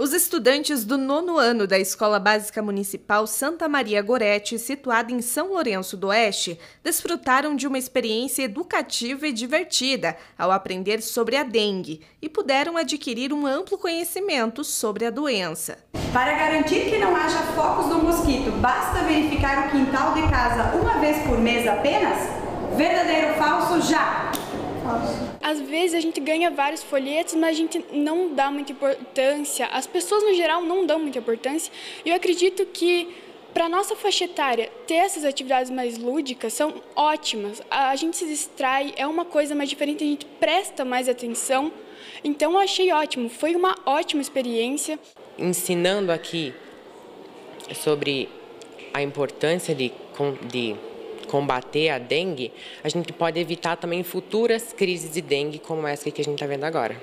Os estudantes do nono ano da Escola Básica Municipal Santa Maria Goretti, situada em São Lourenço do Oeste, desfrutaram de uma experiência educativa e divertida ao aprender sobre a dengue e puderam adquirir um amplo conhecimento sobre a doença. Para garantir que não haja focos do mosquito, basta verificar o quintal de casa uma vez por mês apenas? Verdadeiro ou falso já? Às vezes a gente ganha vários folhetos, mas a gente não dá muita importância. As pessoas no geral não dão muita importância. E eu acredito que para nossa faixa etária, ter essas atividades mais lúdicas são ótimas. A gente se distrai, é uma coisa mais diferente, a gente presta mais atenção. Então eu achei ótimo, foi uma ótima experiência. Ensinando aqui sobre a importância de, de combater a dengue, a gente pode evitar também futuras crises de dengue como essa que a gente está vendo agora.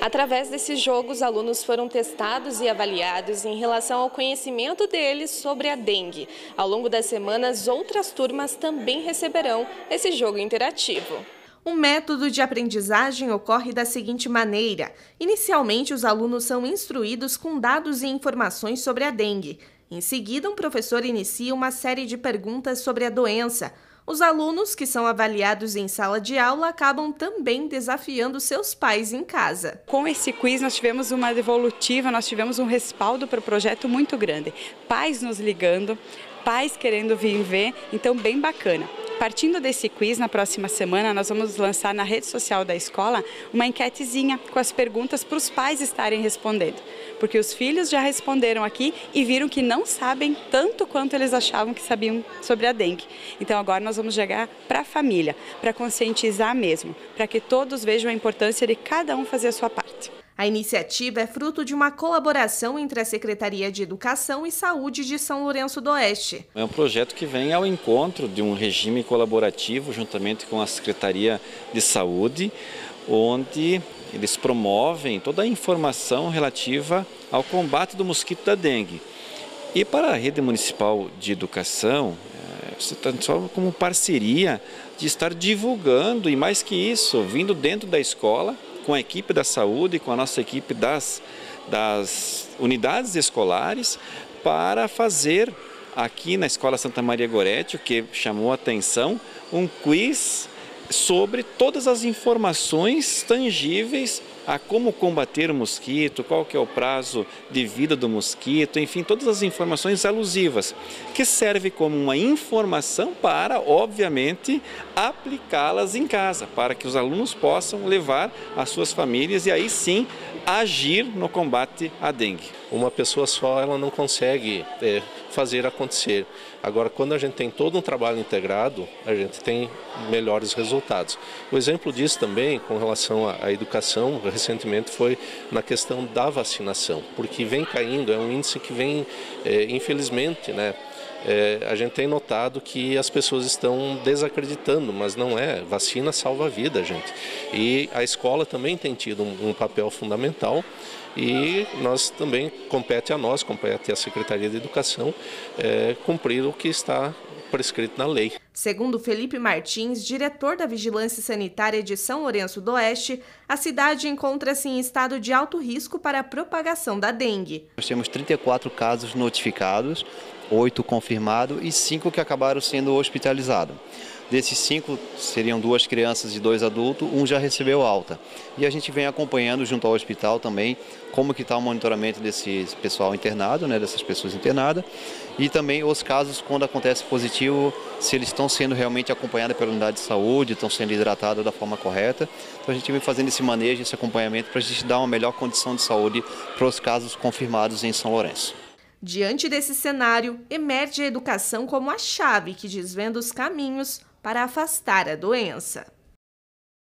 Através desse jogo, os alunos foram testados e avaliados em relação ao conhecimento deles sobre a dengue. Ao longo das semanas, outras turmas também receberão esse jogo interativo. O método de aprendizagem ocorre da seguinte maneira: inicialmente, os alunos são instruídos com dados e informações sobre a dengue. Em seguida, um professor inicia uma série de perguntas sobre a doença. Os alunos que são avaliados em sala de aula acabam também desafiando seus pais em casa. Com esse quiz, nós tivemos uma devolutiva, nós tivemos um respaldo para o projeto muito grande. Pais nos ligando, pais querendo vir ver, então bem bacana. Partindo desse quiz, na próxima semana, nós vamos lançar na rede social da escola uma enquetezinha com as perguntas para os pais estarem respondendo. Porque os filhos já responderam aqui e viram que não sabem tanto quanto eles achavam que sabiam sobre a dengue. Então agora nós vamos chegar para a família, para conscientizar mesmo, para que todos vejam a importância de cada um fazer a sua parte. A iniciativa é fruto de uma colaboração entre a Secretaria de Educação e Saúde de São Lourenço do Oeste. É um projeto que vem ao encontro de um regime colaborativo juntamente com a Secretaria de Saúde, onde eles promovem toda a informação relativa ao combate do mosquito da dengue. E para a rede municipal de educação, é, se transforma como parceria de estar divulgando e mais que isso, vindo dentro da escola com a equipe da saúde, com a nossa equipe das, das unidades escolares, para fazer aqui na Escola Santa Maria Goretti, o que chamou a atenção, um quiz sobre todas as informações tangíveis a como combater o mosquito, qual que é o prazo de vida do mosquito, enfim, todas as informações alusivas, que serve como uma informação para, obviamente, aplicá-las em casa, para que os alunos possam levar as suas famílias e aí sim agir no combate à dengue. Uma pessoa só ela não consegue é, fazer acontecer. Agora, quando a gente tem todo um trabalho integrado, a gente tem melhores resultados. O exemplo disso também, com relação à educação, recentemente foi na questão da vacinação, porque vem caindo, é um índice que vem, é, infelizmente, né? É, a gente tem notado que as pessoas estão desacreditando, mas não é. Vacina salva a vida, gente. E a escola também tem tido um, um papel fundamental e nós também compete a nós, compete à Secretaria de Educação, é, cumprir o que está prescrito na lei. Segundo Felipe Martins, diretor da Vigilância Sanitária de São Lourenço do Oeste, a cidade encontra-se em estado de alto risco para a propagação da dengue. Nós temos 34 casos notificados, oito confirmados e cinco que acabaram sendo hospitalizados. Desses cinco, seriam duas crianças e dois adultos, um já recebeu alta. E a gente vem acompanhando junto ao hospital também como que está o monitoramento desse pessoal internado, né, dessas pessoas internadas, e também os casos quando acontece positivo, se eles estão sendo realmente acompanhados pela unidade de saúde, estão sendo hidratados da forma correta. Então a gente vem fazendo esse manejo, esse acompanhamento para a gente dar uma melhor condição de saúde para os casos confirmados em São Lourenço. Diante desse cenário, emerge a educação como a chave que desvenda os caminhos para afastar a doença.